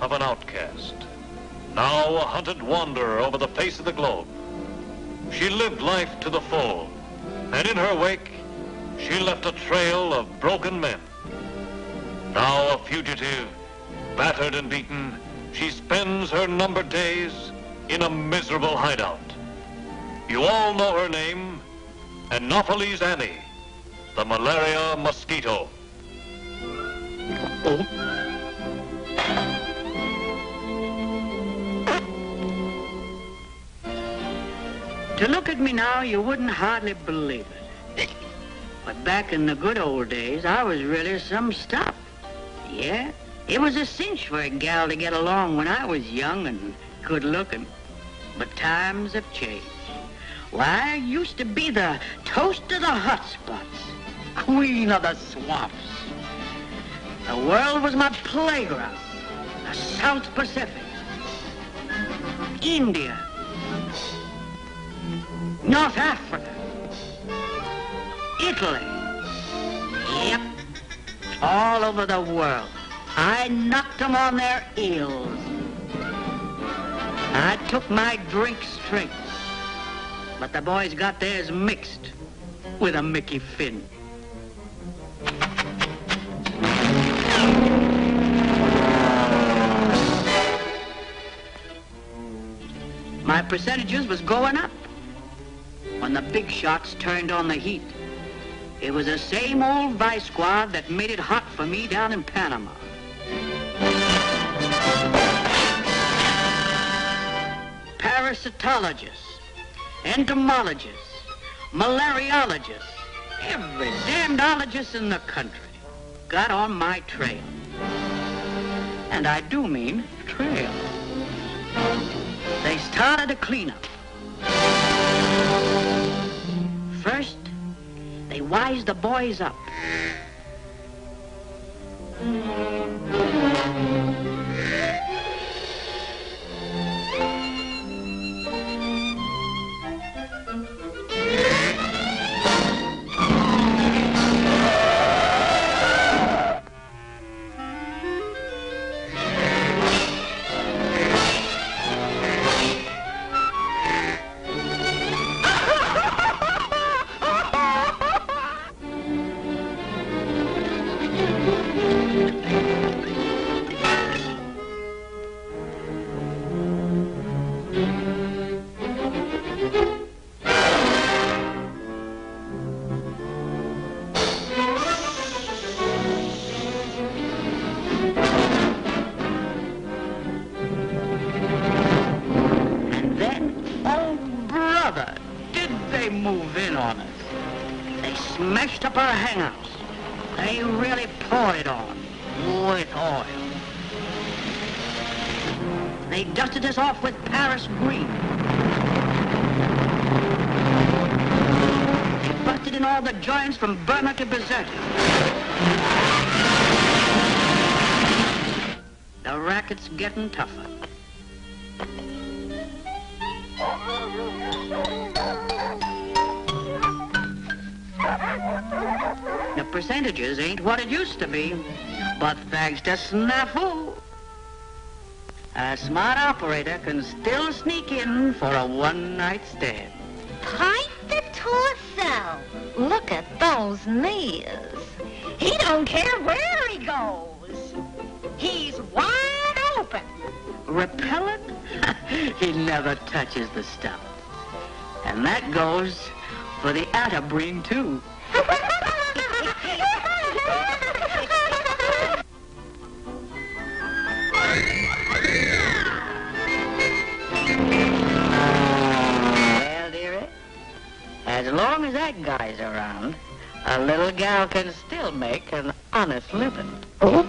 of an outcast, now a hunted wanderer over the face of the globe. She lived life to the full, and in her wake, she left a trail of broken men. Now a fugitive, battered and beaten, she spends her numbered days in a miserable hideout. You all know her name, Anopheles Annie, the malaria mosquito. Oh? To look at me now, you wouldn't hardly believe it. But back in the good old days, I was really some stuff. Yeah, it was a cinch for a gal to get along when I was young and good looking. But times have changed. Why, I used to be the toast of the hot spots, queen of the swamps. The world was my playground. The South Pacific, India, North Africa, Italy. Yep, all over the world. I knocked them on their heels. I took my drink straight. But the boys got theirs mixed with a Mickey Finn. My percentages was going up when the big shots turned on the heat. It was the same old vice squad that made it hot for me down in Panama. Parasitologists, entomologists, malariologists, every damnedologist in the country got on my trail. And I do mean trail. They started a cleanup. First, they wise the boys up. Oh, move in on us. They smashed up our hangouts. They really poured it on with oil. They dusted us off with Paris green. They busted in all the joints from Burma to Bizerte. The racket's getting tougher. Percentages ain't what it used to be, but thanks to Snafu, a smart operator can still sneak in for a one-night stand. Pipe the torso. Look at those knees. He don't care where he goes. He's wide open. Repellent? he never touches the stuff. And that goes for the Atabrine, too. guy's around, a little gal can still make an honest living. Oh,